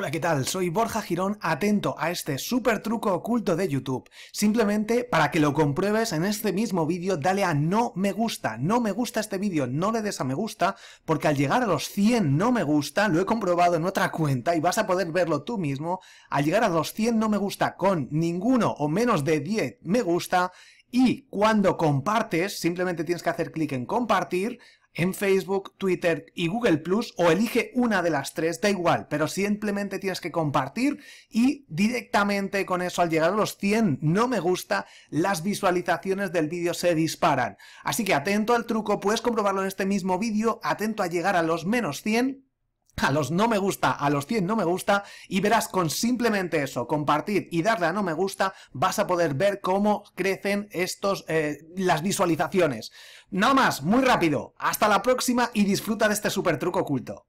Hola, ¿qué tal? Soy Borja Girón, atento a este super truco oculto de YouTube. Simplemente para que lo compruebes en este mismo vídeo, dale a no me gusta, no me gusta este vídeo, no le des a me gusta, porque al llegar a los 100 no me gusta, lo he comprobado en otra cuenta y vas a poder verlo tú mismo, al llegar a los 100 no me gusta con ninguno o menos de 10 me gusta, y cuando compartes, simplemente tienes que hacer clic en compartir, en Facebook, Twitter y Google Plus o elige una de las tres, da igual, pero simplemente tienes que compartir y directamente con eso al llegar a los 100 no me gusta, las visualizaciones del vídeo se disparan. Así que atento al truco, puedes comprobarlo en este mismo vídeo, atento a llegar a los menos 100 a los no me gusta, a los 100 no me gusta y verás con simplemente eso, compartir y darle a no me gusta, vas a poder ver cómo crecen estos, eh, las visualizaciones. Nada más, muy rápido, hasta la próxima y disfruta de este super truco oculto.